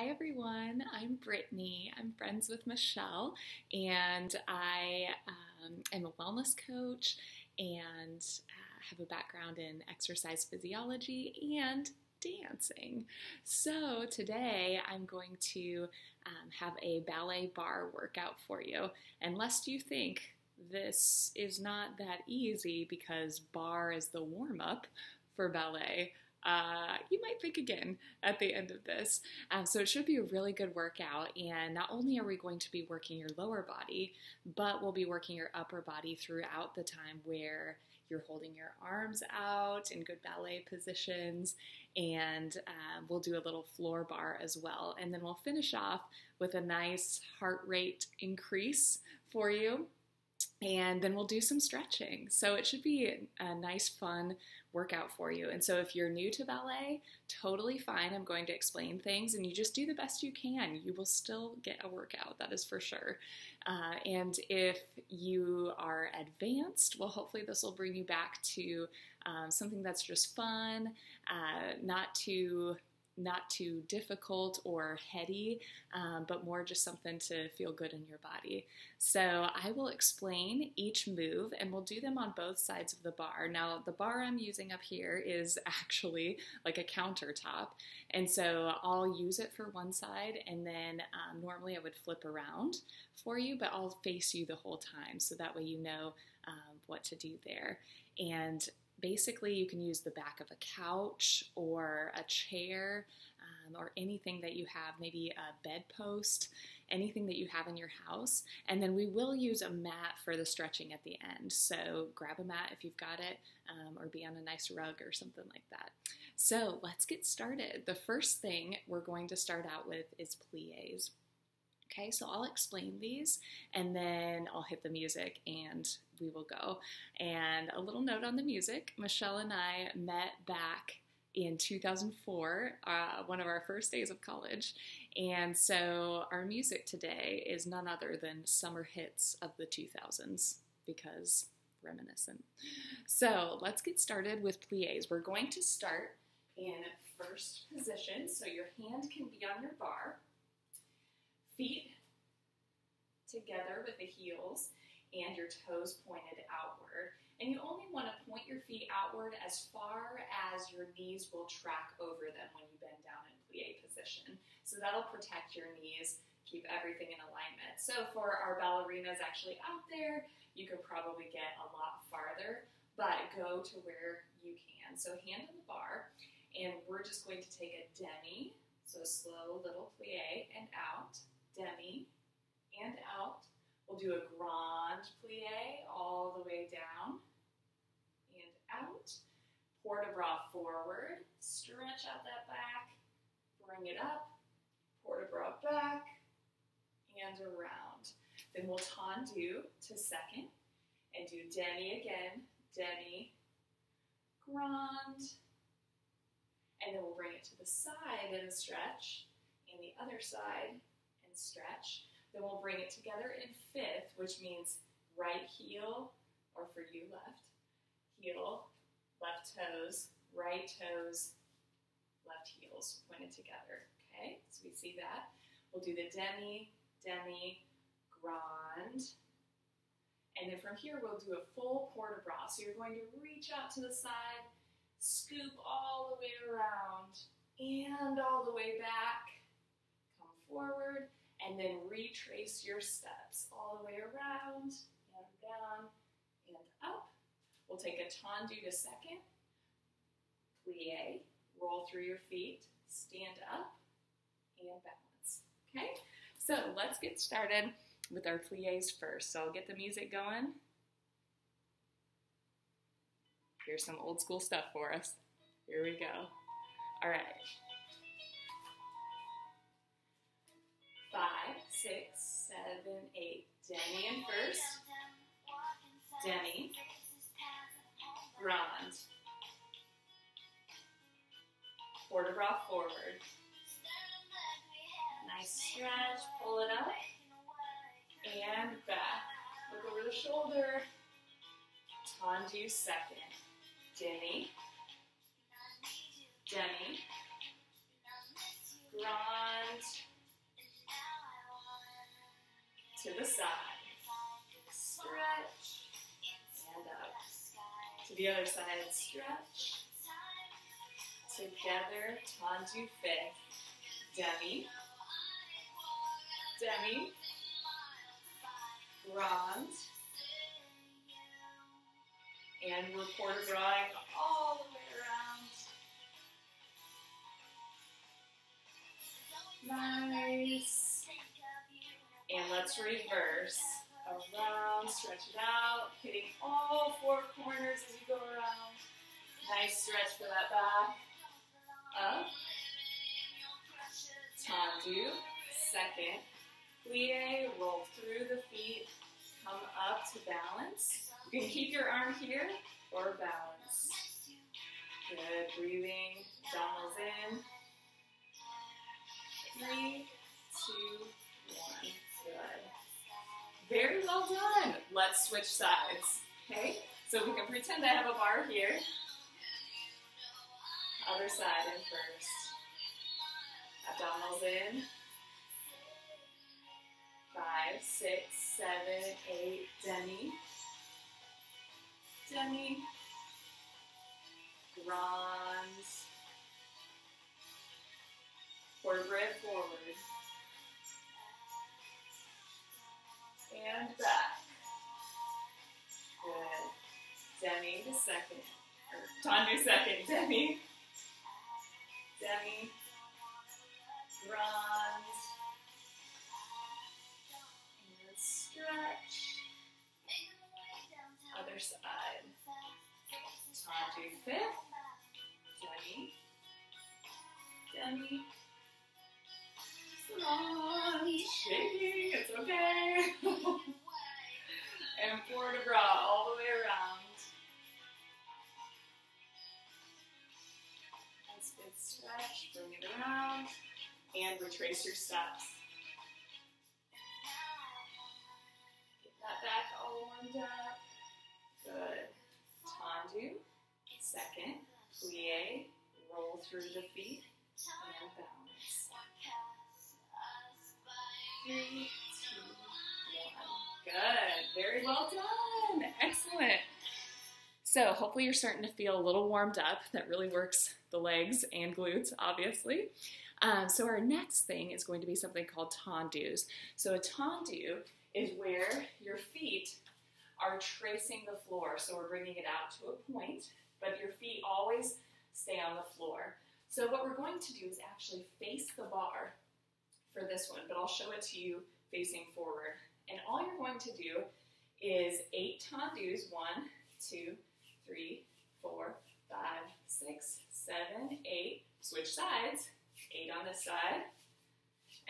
Hi everyone, I'm Brittni. I'm friends with Michelle, and I um, am a wellness coach and uh, have a background in exercise physiology and dancing. So today I'm going to um, have a ballet barre workout for you. And lest you think this is not that easy because barre is the warm up for ballet uh, you might think again at the end of this. Um, so it should be a really good workout. And not only are we going to be working your lower body, but we'll be working your upper body throughout the time where you're holding your arms out in good ballet positions. And uh, we'll do a little floor barre as well. And then we'll finish off with a nice heart rate increase for you and then we'll do some stretching. So it should be a nice, fun workout for you. And so if you're new to ballet, totally fine. I'm going to explain things and you just do the best you can. You will still get a workout, that is for sure. Uh, and if you are advanced, well, hopefully this will bring you back to um, something that's just fun, uh, not too not too difficult or heady, um, but more just something to feel good in your body. So I will explain each move and we'll do them on both sides of the barre. Now, the barre I'm using up here is actually like a countertop. And so I'll use it for one side and then um, normally I would flip around for you, but I'll face you the whole time. So that way you know um, what to do there. And basically you can use the back of a couch or a chair um, or anything that you have, maybe a bedpost, anything that you have in your house. And then we will use a mat for the stretching at the end. So grab a mat if you've got it, um, or be on a nice rug or something like that. So let's get started. The first thing we're going to start out with is plies. Okay, so I'll explain these and then I'll hit the music and we will go. And a little note on the music Michelle and I met back in 2004, uh, one of our first days of college. And so our music today is none other than summer hits of the 2000s because reminiscent. So let's get started with plies. We're going to start in first position. So your hand can be on your barre feet together with the heels and your toes pointed outward. And you only want to point your feet outward as far as your knees will track over them when you bend down in plie position. So that'll protect your knees, keep everything in alignment. So for our ballerinas actually out there, you could probably get a lot farther, but go to where you can. So hand on the barre, and we're just going to take a demi, so slow little plie and out demi, and out. We'll do a grand plie all the way down and out. Port de bras forward, stretch out that back, bring it up, port de bras back, and around. Then we'll tendu to second and do demi again, demi, grand, and then we'll bring it to the side and stretch, and the other side, stretch. Then we'll bring it together in fifth, which means right heel, or for you, left heel, left toes, right toes, left heels pointed together. Okay, so we see that. We'll do the demi, demi, grand. And then from here, we'll do a port de bras. So you're going to reach out to the side, scoop all the way around, and all the way back. Come forward, and then retrace your steps all the way around and down and up. We'll take a tendu to second, plie, roll through your feet, stand up, and balance. Okay, so let's get started with our plies first. So I'll get the music going. Here's some old school stuff for us. Here we go. All right. Six, seven, eight. Demi in first. Demi. Grand. Port de bras forward. Nice stretch. Pull it up. And back. Look over the shoulder. Tendu second. Demi. Demi. Grand to the side. Stretch and up. To the other side, stretch. Together, tendu fifth. Demi. Demi. Grand. And we're port de bras all the way around. Nice. And let's reverse. Around, stretch it out, hitting all four corners as you go around. Nice stretch for that back. Up. Tendu. Second. Plie, roll through the feet, come up to balance. You can keep your arm here or balance. Good, breathing, abdominals in. Three, two, one, good. Very well done. Let's switch sides, okay? So we can pretend I have a barre here. Other side in first. Abdominals in five, six, seven, eight, demi. Demi. Grand. Port de bras forward. And back. Good. Demi to second. Or tendu second. Demi. Demi. Grand. stretch. Other side. Tendu fifth. Demi. Demi. Come shaking, it's okay. and forward to bra all the way around. Nice good stretch, bring it around, and retrace your steps. Get that back all warmed up. Good. Tendu. Second. Plie. Roll through the feet. And balance. Three, two, one. Good. Very well done. Excellent. So hopefully you're starting to feel a little warmed up. That really works the legs and glutes, obviously. Um, so our next thing is going to be something called tendus. So a tendu is where your feet are tracing the floor. So we're bringing it out to a point, but your feet always stay on the floor. So what we're going to do is actually face the barre for this one, but I'll show it to you facing forward. And all you're going to do is eight tendus, one, two, three, four, five, six, seven, eight. Switch sides, eight on this side.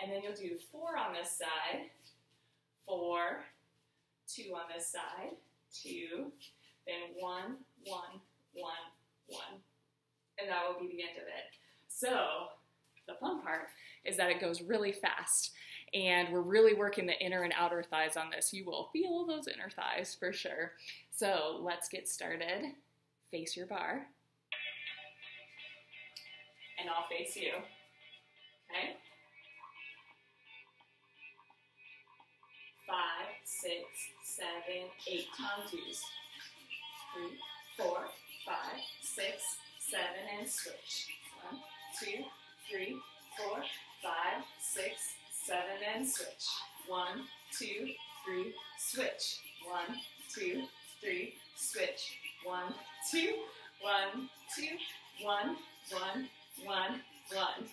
And then you'll do four on this side, four, two on this side, two, then one, one, one, one. And that will be the end of it. So the fun part is that it goes really fast and we're really working the inner and outer thighs on this. You will feel those inner thighs for sure. So let's get started. Face your barre. And I'll face you. Okay? five, six, seven, eight tendus. Three, four, five, six, seven, and switch. One, two, three, two, three, switch. One, two, three, switch. One, two, one, two, one, one, one, one.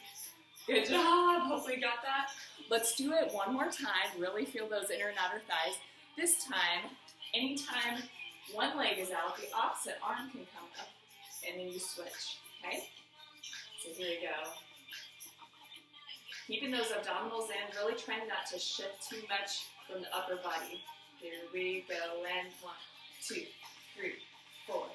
Good job. Hopefully you got that. Let's do it one more time. Really feel those inner and outer thighs. This time, anytime one leg is out, the opposite arm can come up, and then you switch, okay? So here you go. Keeping those abdominals in, really trying not to shift too much from the upper body. Here we go, and one, two, three, four,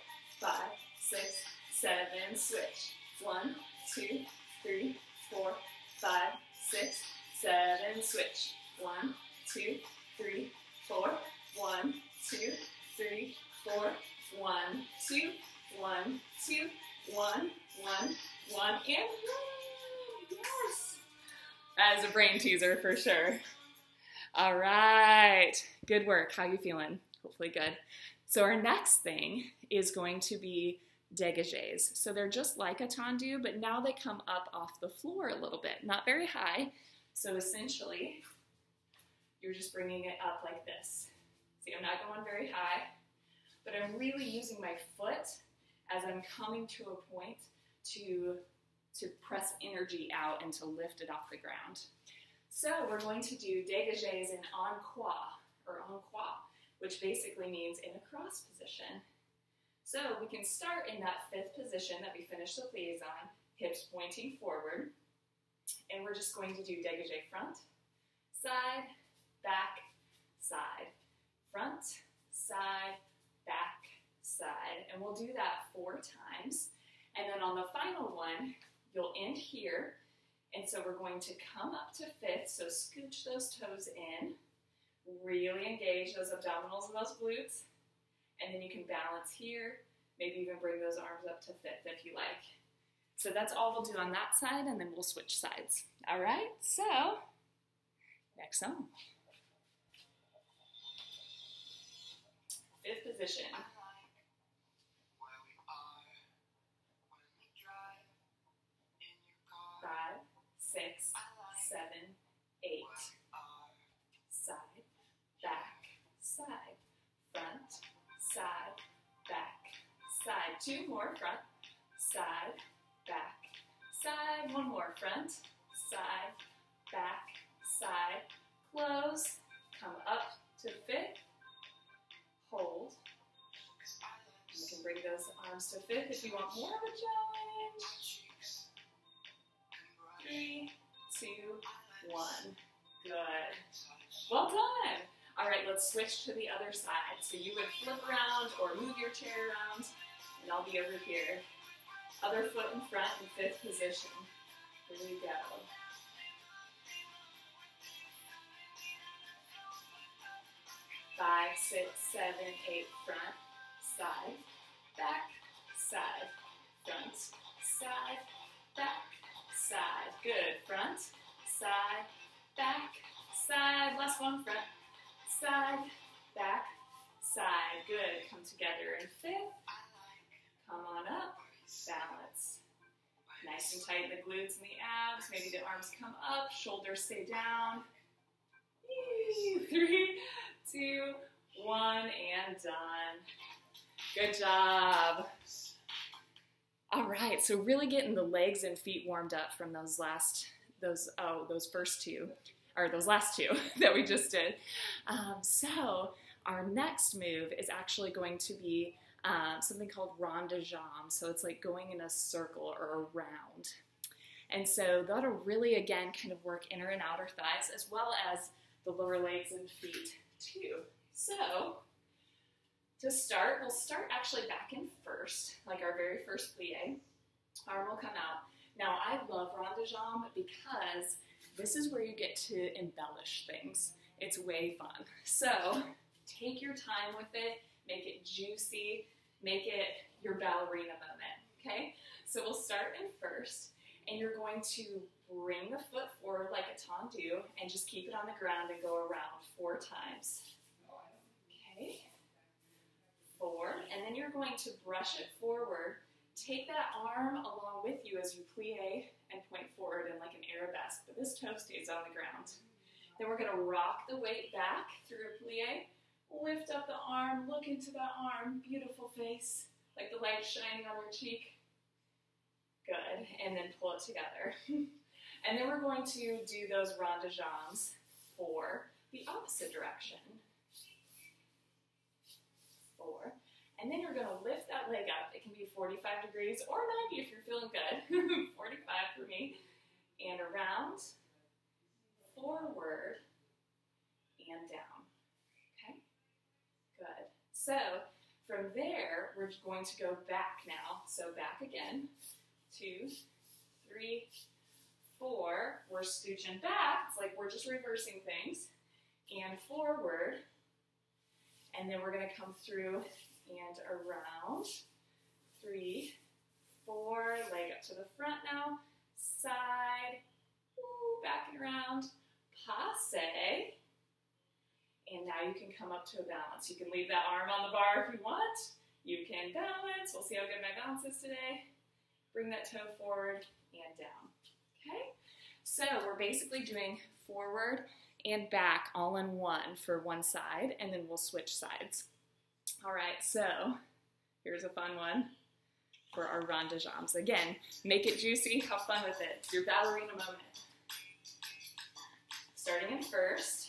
five, six, seven, switch. One, two, three, four, five, six, seven, switch. One, two, three, four, one, two, three, four, one, two, one, two, one, one, one, and. Yes. Is a brain teaser for sure. All right, good work. How you feeling? Hopefully good. So our next thing is going to be dégagés. So they're just like a tendu, but now they come up off the floor a little bit, not very high. So essentially, you're just bringing it up like this. See, I'm not going very high, but I'm really using my foot as I'm coming to a point to, to press energy out and to lift it off the ground. So we're going to do dégagés in en croix, or en croix, which basically means in a cross position. So we can start in that fifth position that we finished the pliés on, hips pointing forward, and we're just going to do dégagé front, side, back, side, front, side, back, side. And we'll do that four times. And then on the final one, you'll end here. And so we're going to come up to fifth, so scooch those toes in, really engage those abdominals and those glutes, and then you can balance here, maybe even bring those arms up to fifth if you like. So that's all we'll do on that side, and then we'll switch sides. All right, so next song. Fifth position. Eight. Side, back, side, front, side, back, side. Two more, front, side, back, side. One more, front, side, back, side. Close, come up to fifth, hold. You can bring those arms to fifth if you want more of a challenge. Three, two, one. Good. Well done. All right, let's switch to the other side. So you would flip around or move your chair around, and I'll be over here. Other foot in front in fifth position. Here we go. Five, six, seven, eight, front, side, back, side, front, side, back, side. Good. Front, side, back, side. Last one. Front, side, back, side. Good. Come together in fifth. Come on up. Balance. Nice and tight in the glutes and the abs. Maybe the arms come up, shoulders stay down. Three, two, one, and done. Good job. All right, so really getting the legs and feet warmed up from those last, those, oh, those first two, or those last two that we just did. Um, so our next move is actually going to be um, something called rond de jambe. So it's like going in a circle or around. And so that'll really, again, kind of work inner and outer thighs as well as the lower legs and feet too. So to start, we'll start actually back in first, like our very first plie. Arm will come out. Now I love jambe because this is where you get to embellish things. It's way fun. So take your time with it, make it juicy, make it your ballerina moment, okay? So we'll start in first, and you're going to bring the foot forward like a tendu and just keep it on the ground and go around four times. Okay, four, and then you're going to brush it forward. Take that arm along with you as you plie and point forward in like an arabesque, but this toe stays on the ground. Then we're gonna rock the weight back through a plie, lift up the arm, look into that arm, beautiful face, like the light shining on your cheek. Good, and then pull it together. and then we're going to do those rond de jambes for the opposite direction. Four. And then you're gonna lift that leg up. It can be 45 degrees or 90 if you're feeling good. 45 for me. And around, forward, and down. Okay? Good. So from there, we're going to go back now. So back again. Two, three, four. We're scooching back. It's like we're just reversing things. And forward. And then we're going to come through and around. Three, four, leg up to the front now. Side, back and round, passe. And now you can come up to a balance. You can leave that arm on the barre if you want. You can balance. We'll see how good my balance is today. Bring that toe forward and down. Okay? So we're basically doing forward and back all in one for one side, and then we'll switch sides. All right, so here's a fun one for our rond de jambes. Again, make it juicy, have fun with it. Your ballerina moment. Starting in first.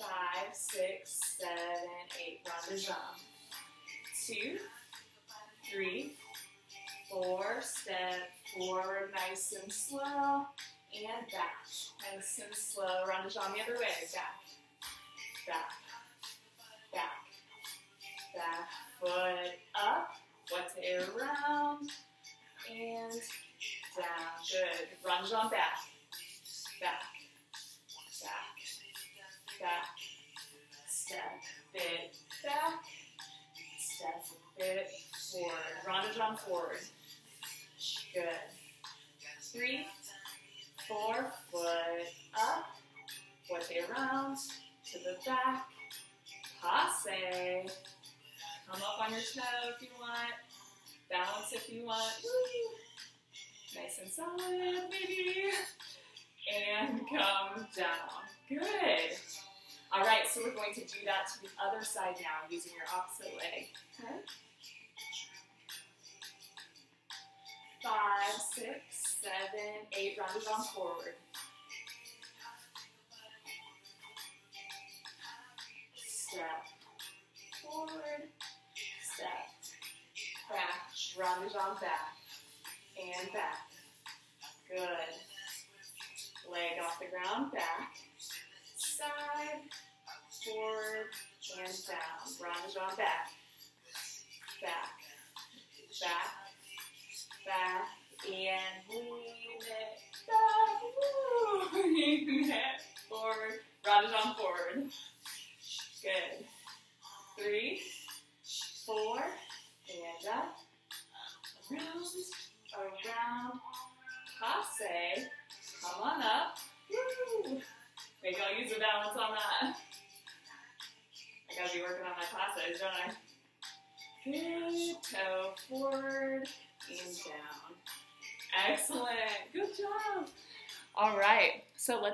Five, six, seven, eight. Rond de jambe. Two, three, four. Step forward, nice and slow. And back. Nice and slow. Rond de jambe the other way. Back. Back. Back. Foot up. Foot around. And down. Good. De jambe back. Back. Back. Back. Step bit back. Step bit forward. De jambe forward. Good. Three, four, foot up, foot around, to the back, passe. Come up on your toe if you want, balance if you want. Woo. Nice and solid, baby. And come down. Good. All right, so we're going to do that to the other side now using your opposite leg. Okay? Five, six, seven, eight. Round it on forward.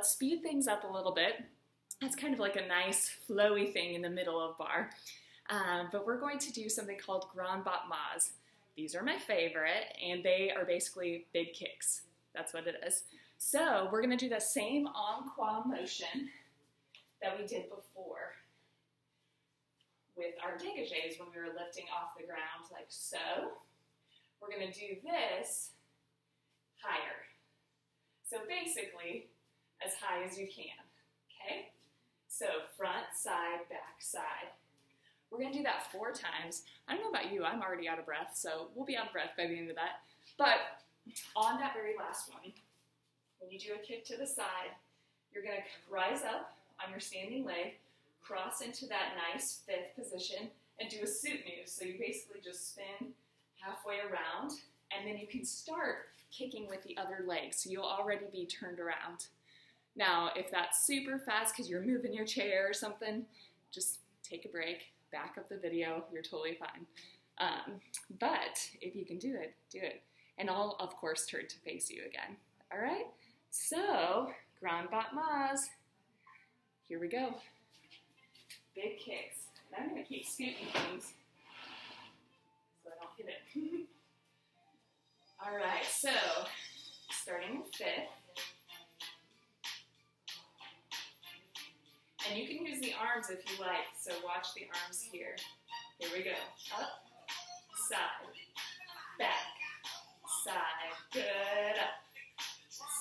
Let's speed things up a little bit. That's kind of like a nice flowy thing in the middle of barre. Um, but we're going to do something called grand battements. These are my favorite, and they are basically big kicks. That's what it is. So we're going to do the same en motion that we did before with our dégagés when we were lifting off the ground, like so. We're going to do this higher. So basically, as high as you can, okay? So front, side, back, side. We're gonna do that four times. I don't know about you, I'm already out of breath, so we'll be out of breath by the end of that. But on that very last one, when you do a kick to the side, you're gonna rise up on your standing leg, cross into that nice fifth position, and do a soutenu. So you basically just spin halfway around, and then you can start kicking with the other leg. So you'll already be turned around. Now, if that's super fast because you're moving your chair or something, just take a break, back up the video, you're totally fine. Um, but if you can do it, do it. And I'll, of course, turn to face you again. All right? So, grand battements. Here we go. Big kicks. And I'm going to keep scooting things so I don't hit it. All right, so starting with fifth. Arms if you like, so watch the arms here. Here we go. Up, side, back, side, good, up,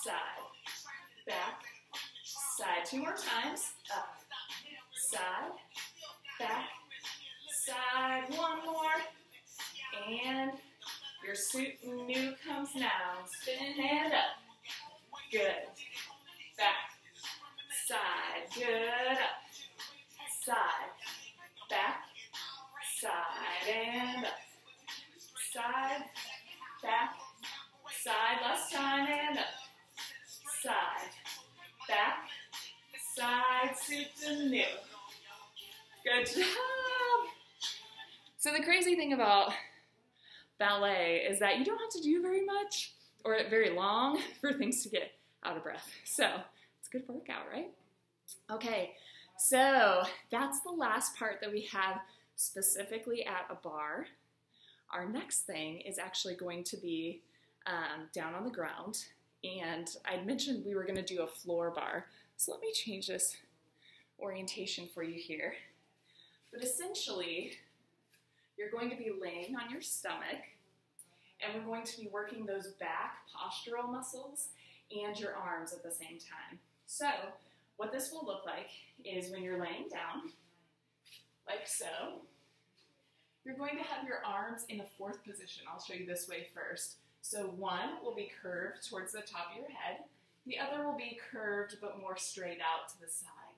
side, back, side. Two more times. Up, side, back, side. One more. And your suit new comes now. Spin and up. Good. Back. Side. Good. Up side, back, side, and up. Side, back, side, last time, and up. Side, back, side, soutenu. Good job. So the crazy thing about ballet is that you don't have to do very much or very long for things to get out of breath. So it's a good workout, right? Okay, so that's the last part that we have specifically at a barre. Our next thing is actually going to be um, down on the ground. And I mentioned we were going to do a floor barre. So let me change this orientation for you here. But essentially, you're going to be laying on your stomach and we're going to be working those back postural muscles and your arms at the same time. So what this will look like is when you're laying down, like so, you're going to have your arms in a fourth position. I'll show you this way first. So one will be curved towards the top of your head. The other will be curved but more straight out to the side.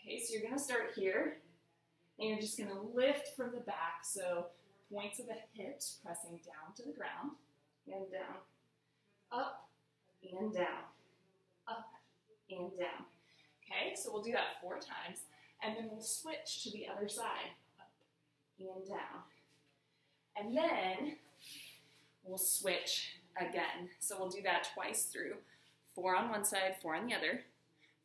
Okay, so you're going to start here, and you're just going to lift from the back. So points of the hips pressing down to the ground, and down, up, and down, up, and down. Okay, so we'll do that four times, and then we'll switch to the other side, up and down. And then we'll switch again. So we'll do that twice through. Four on one side, four on the other.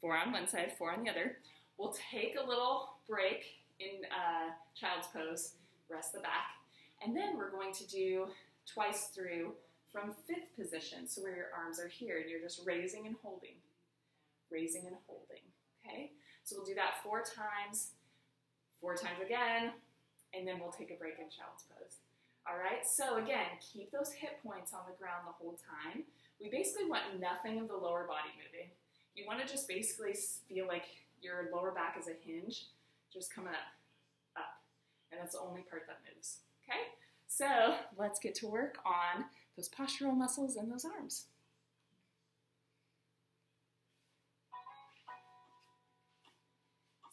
Four on one side, four on the other. We'll take a little break in uh, child's pose, rest the back, and then we're going to do twice through from fifth position, so where your arms are here, and you're just raising and holding, raising and holding, okay? So we'll do that four times, four times again, and then we'll take a break in child's pose. All right, so again, keep those hip points on the ground the whole time. We basically want nothing of the lower body moving. You want to just basically feel like your lower back is a hinge, just coming up, up. And that's the only part that moves. Okay? So let's get to work on those postural muscles and those arms.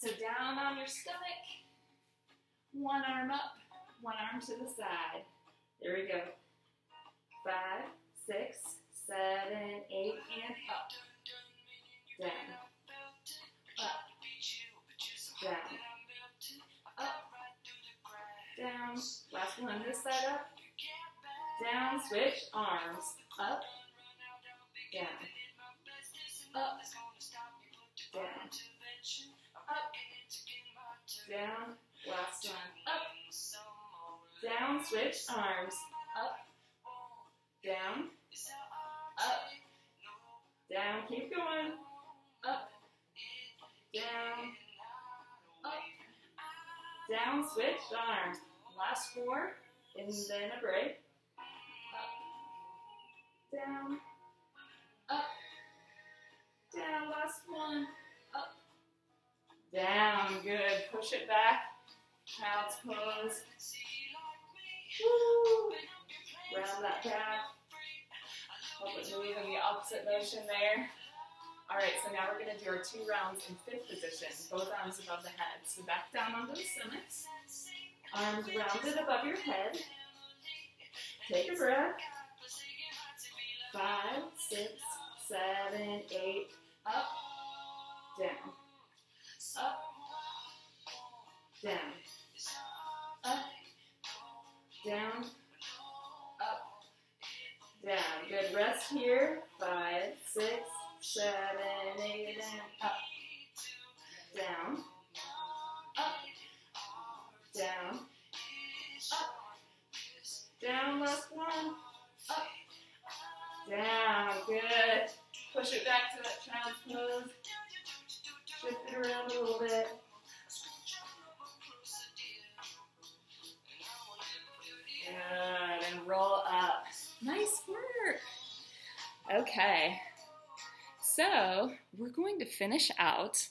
So down on your stomach, one arm up, one arm to the side. There we go. Five, six, seven, eight, and up. Down. Up. Down. Up. Down. Last one, this side up. Down, switch, arms. Up. Down. Up. Down. Down. Last one. Up. Down, switch, arms. Up. Down. Up. Down, keep going. Up. Down. Up. Down, switch, arms. Last four, and then a break. Up. Down. Up. Down, last one. Down, good. Push it back. Child's pose. Woo. Round that back. Hope it move in the opposite motion there. All right, so now we're going to do our two rounds in fifth position, both arms above the head. So back down onto the stomachs. Arms rounded above your head. Take a breath. Five, six, seven, eight, up, down, up, down, up, down, up, down. Good. Rest here. Five, six, seven, eight, and up, down, up, down, up, down. Last one. Up, down. Good. Push it back to that child's pose. Shift it around a little bit. Good, and roll up. Nice work. Okay, so we're going to finish out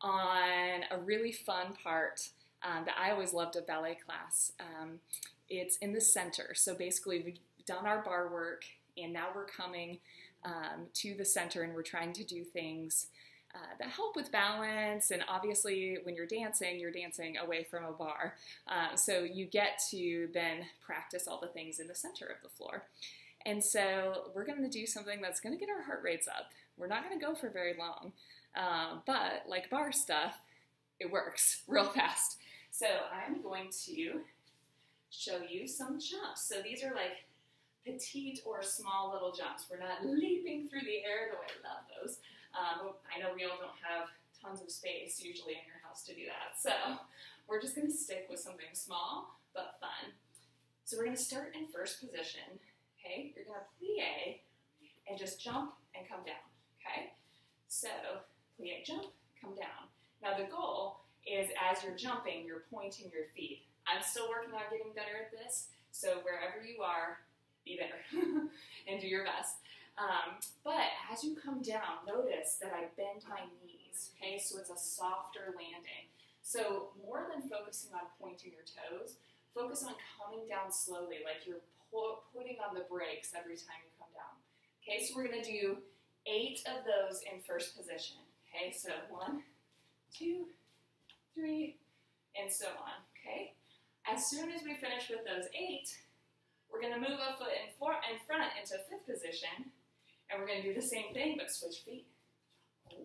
on a really fun part um, that I always loved of ballet class. Um, it's in the center. So basically, we've done our barre work, and now we're coming um, to the center and we're trying to do things uh, that help with balance. And obviously, when you're dancing, you're dancing away from a barre. Uh, so you get to then practice all the things in the center of the floor. And so we're going to do something that's going to get our heart rates up. We're not going to go for very long. Uh, but like barre stuff, it works real fast. So I'm going to show you some jumps. So these are like petite or small little jumps. We're not leaping through the air, though I love those. Um, I know we all don't have tons of space usually in your house to do that. So we're just going to stick with something small but fun. So we're going to start in first position. Okay, you're going to plie and just jump and come down. Okay, so plie, jump, come down. Now the goal is as you're jumping, you're pointing your feet. I'm still working on getting better at this, so wherever you are, be better and do your best. Um, but as you come down, notice that I bend my knees, okay? So it's a softer landing. So more than focusing on pointing your toes, focus on coming down slowly, like you're pu- putting on the brakes every time you come down. Okay, so we're gonna do eight of those in first position. Okay, so one, two, three, and so on. Okay, as soon as we finish with those eight, we're to move a foot in, in front into fifth position, and we're going to do the same thing, but switch feet. Oh,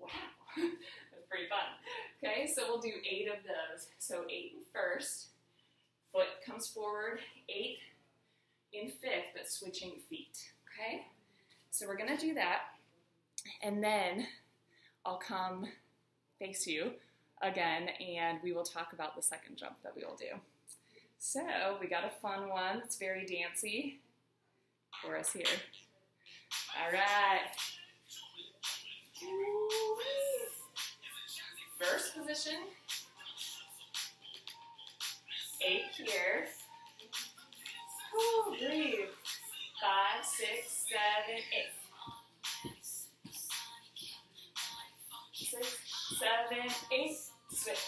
wow. That's pretty fun. Okay, so we'll do eight of those. So eight in first, foot comes forward, eight in fifth, but switching feet. Okay, so we're going to do that, and then I'll come face you again, and we will talk about the second jump that we will do. So we got a fun one. It's very dancey for us here. All right. First position. Eight here. Ooh, breathe. Five, six, seven, eight. Six, seven, eight. Switch.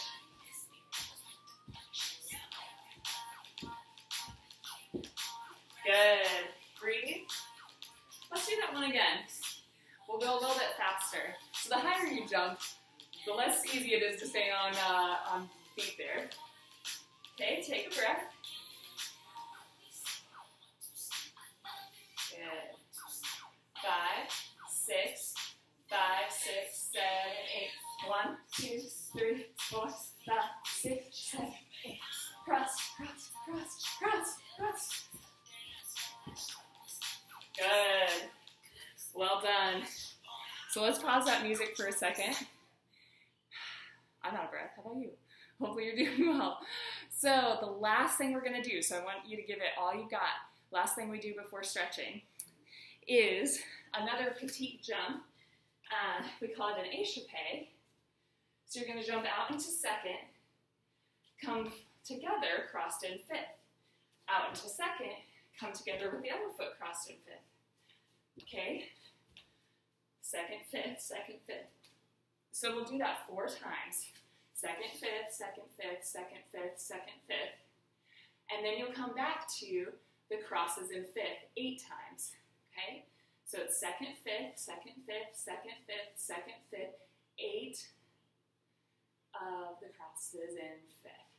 Good. Do that one again. We'll go a little bit faster. So the higher you jump, the less easy it is to stay on, uh, on feet there. Okay, take a breath. Good. Five, six, five, six, seven, eight. One, two, three, four, five, six, seven, eight. Cross, cross, cross, cross, cross. Good. Well done. So let's pause that music for a second. I'm out of breath. How about you? Hopefully you're doing well. So the last thing we're going to do, so I want you to give it all you got. Last thing we do before stretching is another petite jump. Uh, we call it an échappé. So you're going to jump out into second, come together, crossed in fifth. Out into second, come together with the other foot crossed in fifth. Okay? Second, fifth, second, fifth. So we'll do that four times. Second, fifth, second, fifth, second, fifth, second, fifth. And then you'll come back to the crosses in fifth eight times. Okay? So it's second, fifth, second, fifth, second, fifth, second, fifth, eight of the crosses in fifth.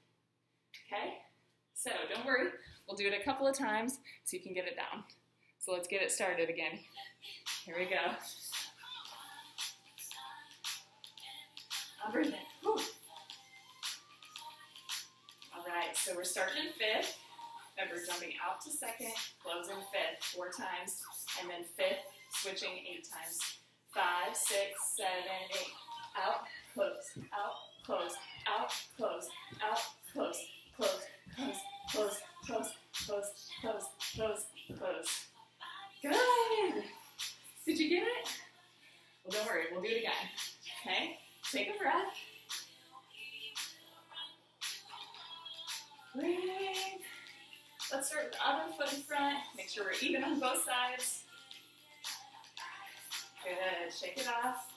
Okay? So don't worry, we'll do it a couple of times so you can get it down. So let's get it started again. Here we go. All right, so we're starting in fifth. Remember, jumping out to second, closing fifth four times, and then fifth, switching eight times. Five, six, seven, eight. Out, close, out, close, out, close, out, close, close, close, close, close, close, close, close, close. Good. Did you get it? Well, don't worry. We'll do it again. Okay? Take a breath. Breathe. Let's start with the other foot in front. Make sure we're even on both sides. Good. Shake it off.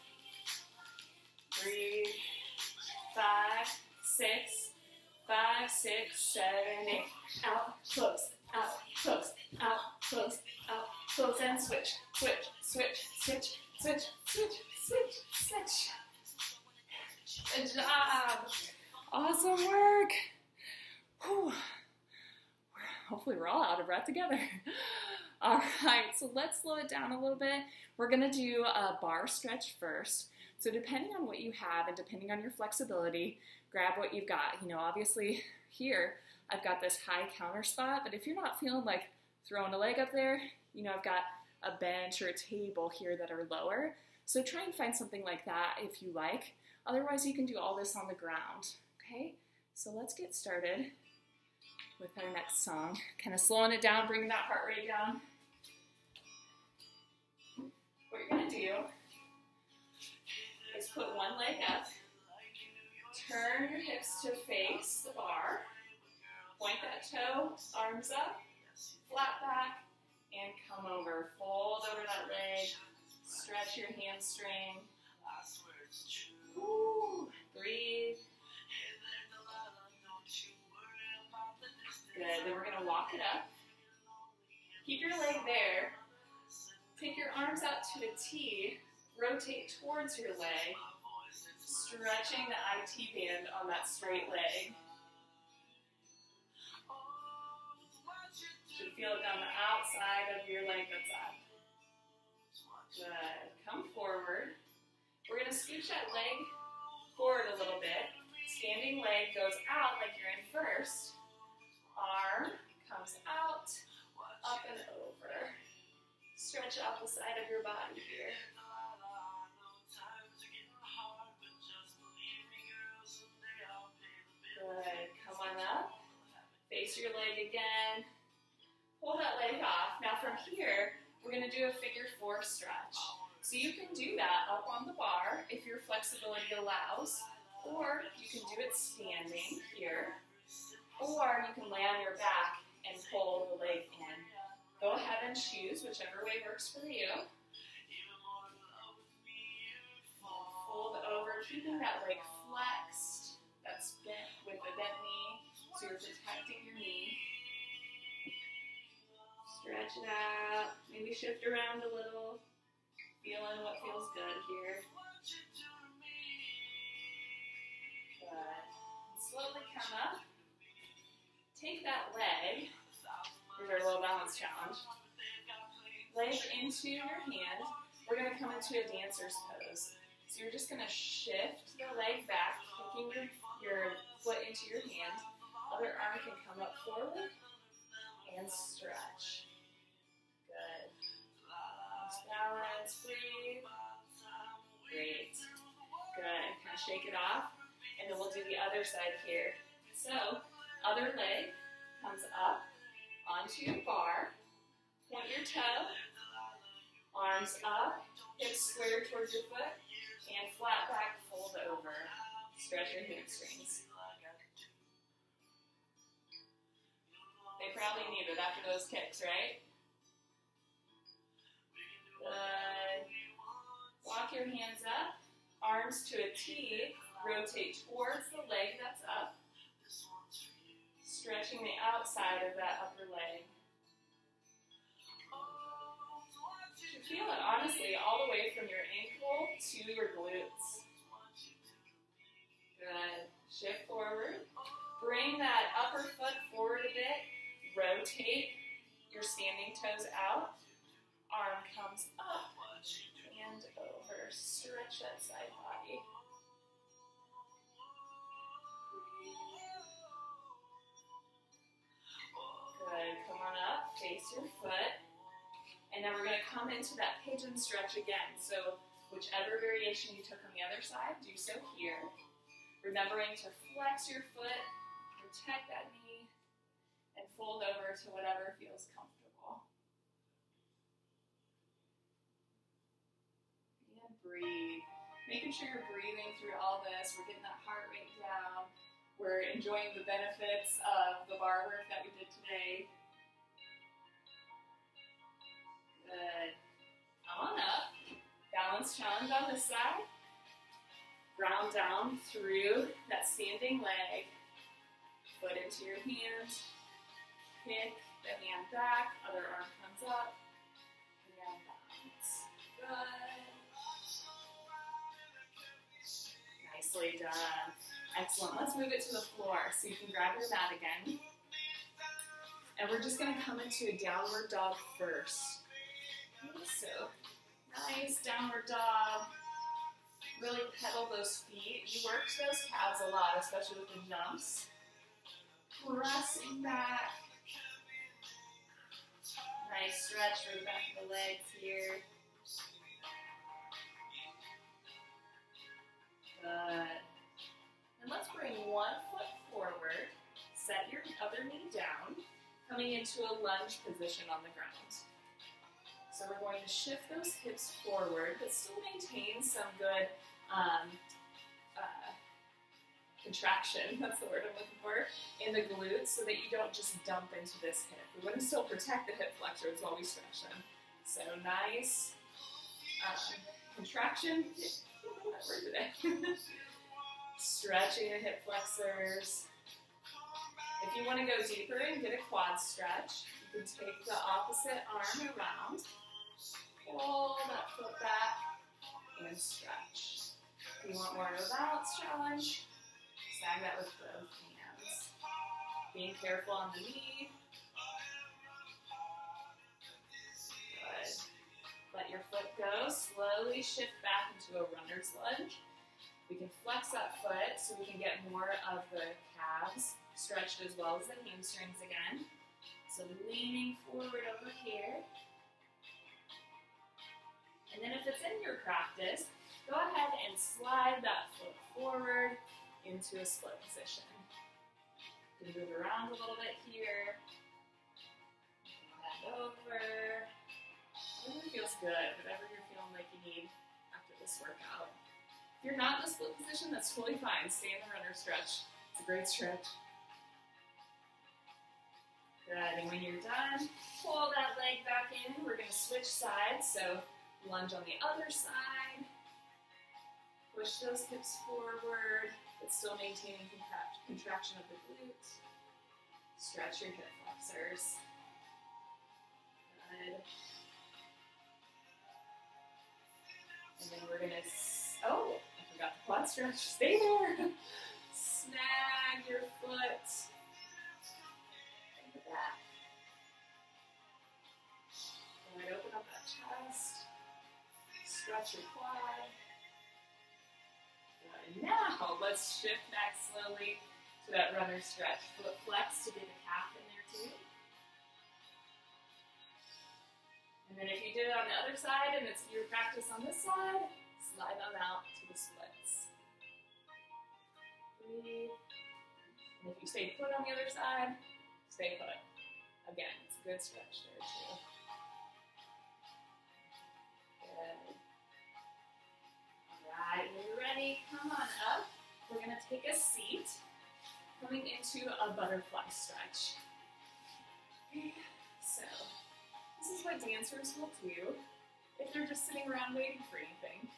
Breathe. Five, six, five, six, seven, eight. Out, close, out, close, out, close, out, close, and switch, switch, switch, switch, switch, switch, switch, switch. Good job. Awesome work. Whew. Hopefully, we're all out of breath together. All right, so let's slow it down a little bit. We're gonna do a barre stretch first. So depending on what you have and depending on your flexibility, grab what you've got. You know, obviously here I've got this high counter spot, but if you're not feeling like throwing a leg up there, you know, I've got a bench or a table here that are lower. So try and find something like that if you like. Otherwise, you can do all this on the ground, okay? So let's get started with our next song. Kind of slowing it down, bringing that heart rate down. What you're gonna do is put one leg up, turn your hips to face the barre, point that toe, arms up, flat back, and come over. Fold over that leg, stretch your hamstring. Ooh, breathe. Good. Then we're to walk it up. Keep your leg there. Take your arms out to a T. Rotate towards your leg. Stretching the IT band on that straight leg. Should feel it down the outside of your leg that's up. Good. Come forward. We're going to scooch that leg forward a little bit. Standing leg goes out like you're in first. Arm comes out, up and over. Stretch out the side of your body here. Good. Come on up. Face your leg again. Pull that leg off. Now from here, we're going to do a figure four stretch. So you can do that up on the barre if your flexibility allows, or you can do it standing here, or you can lay on your back and pull the leg in. Go ahead and choose whichever way works for you. Fold over, keeping that leg flexed. That's bent with a bent knee, so you're protecting your knee. Stretch it out. Maybe shift around a little. Feeling what feels good here. Good. Slowly come up. Take that leg. Here's our low balance challenge. Leg into your hand. We're going to come into a dancer's pose. So you're just going to shift the leg back, taking your, your foot into your hand. Other arm can come up forward and stretch. Balance, breathe. Great. Good. Kind of shake it off. And then we'll do the other side here. So, other leg comes up onto your barre. Point your toe. Arms up. Hips square towards your foot. And flat back, fold over. Stretch your hamstrings. They probably need it after those kicks, right? Good. Walk your hands up, arms to a T, rotate towards the leg that's up, stretching the outside of that upper leg. You feel it, honestly, all the way from your ankle to your glutes. Good. Shift forward. Bring that upper foot forward a bit. Rotate your standing toes out. Arm comes up and over. Stretch that side body. Good. Come on up. Face your foot. And then we're going to come into that pigeon stretch again. So whichever variation you took on the other side, do so here. Remembering to flex your foot, protect that knee, and fold over to whatever feels comfortable. And breathe. Making sure you're breathing through all this. We're getting that heart rate down. We're enjoying the benefits of the barre work that we did today. Good. Come on up. Balance challenge on this side. Ground down through that standing leg. Foot into your hand. Kick the hand back. Other arm comes up. And balance. Good. Nicely done. Excellent. Let's move it to the floor. So you can grab your mat again. And we're just going to come into a downward dog first. So Nice downward dog. Really pedal those feet. You work those calves a lot, especially with the jumps. Pressing back. Nice stretch for the back of the legs here. Good. And let's bring one foot forward. Set your other knee down, coming into a lunge position on the ground. So we're going to shift those hips forward, but still maintain some good um, uh, contraction, that's the word I'm looking for, in the glutes so that you don't just dump into this hip. We want to still protect the hip flexors while we stretch them. So nice um, contraction. Stretching the hip flexors. If you want to go deeper and get a quad stretch, you can take the opposite arm around Pull that foot back and stretch. If you want more of a balance challenge, snag that with both hands. Being careful on the knee. Your foot go. Slowly shift back into a runner's lunge. We can flex that foot so we can get more of the calves stretched as well as the hamstrings again. So leaning forward over here. And then if it's in your practice, go ahead and slide that foot forward into a split position. You can move around a little bit here. Bend over. Whatever feels good, whatever you're feeling like you need after this workout. If you're not in a split position, that's totally fine. Stay in the runner stretch. It's a great stretch. Good, and when you're done, pull that leg back in. We're gonna switch sides, so Lunge on the other side. Push those hips forward, but still maintaining contract contraction of the glute. Stretch your hip flexors. Good. Then we're gonna, oh, I forgot the quad stretch. Stay there. Snag your foot. Bring it back. And Good, open up that chest stretch your quad. Good. Now, let's shift back slowly to that runner stretch. Foot flex to get a calf in there too. And then if you did it on the other side and it's your practice on this side, slide them out to the splits. Breathe. And if you stay put on the other side, stay put. Again, it's a good stretch there too. right, when you're ready, come on up. We're gonna take a seat, coming into a butterfly stretch. So, this is what dancers will do if they're just sitting around waiting for anything.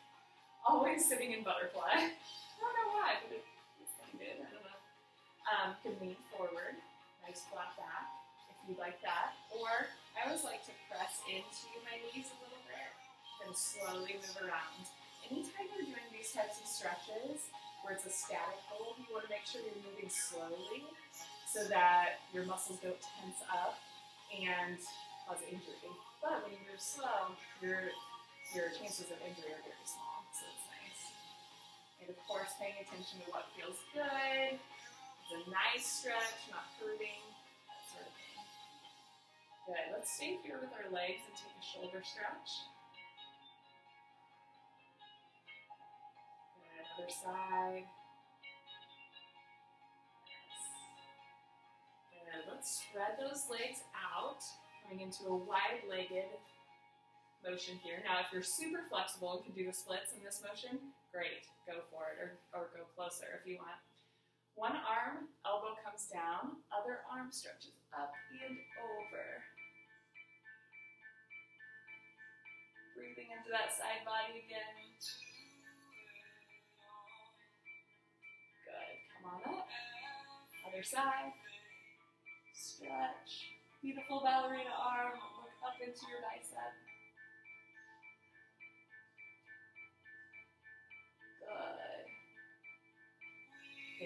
Always sitting in butterfly. I don't know why, but it's kind of good. I don't know. Um, you can lean forward, nice flat back, if you'd like that. Or I always like to press into my knees a little bit, and slowly move around anytime you're doing these types of stretches where it's a static hold, you want to make sure you're moving slowly so that your muscles don't tense up and cause injury. But when you move slow, your your chances of injury are very small, so it's nice. And of course, paying attention to what feels good. It's a nice stretch, not hurting, that sort of thing. Good. Let's stay here with our legs and take a shoulder stretch. And other side. Good. Let's spread those legs out, coming into a wide-legged motion here. Now, if you're super flexible and can do the splits in this motion, great, go for it, or, or go closer if you want. One arm, elbow comes down, other arm stretches up and over. Breathing into that side body again. Good, come on up. Other side. Stretch. Beautiful ballerina arm. Look up into your bicep. Good.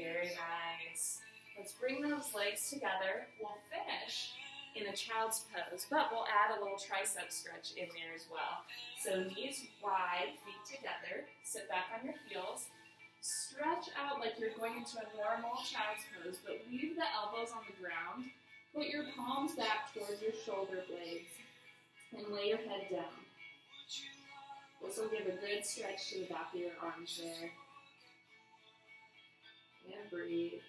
Very nice. Let's bring those legs together. We'll finish in a child's pose, but we'll add a little tricep stretch in there as well. So knees wide, feet together, sit back on your heels, stretch out like you're going into a normal child's pose, but leave the elbows on the ground. Put your palms back towards your shoulder blades and lay your head down. This will give a good stretch to the back of your arms there. And breathe.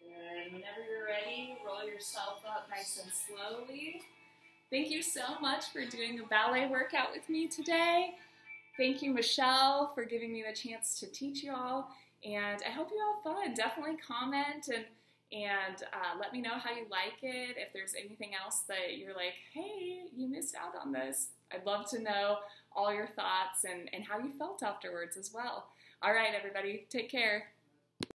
Good. Whenever you're ready, roll yourself up nice and slowly. Thank you so much for doing a ballet workout with me today. Thank you, Michelle, for giving me the chance to teach you all. And I hope you have fun. Definitely comment and and uh, let me know how you like it. If there's anything else that you're like, hey, you missed out on this, I'd love to know all your thoughts and, and how you felt afterwards as well. All right, everybody, take care.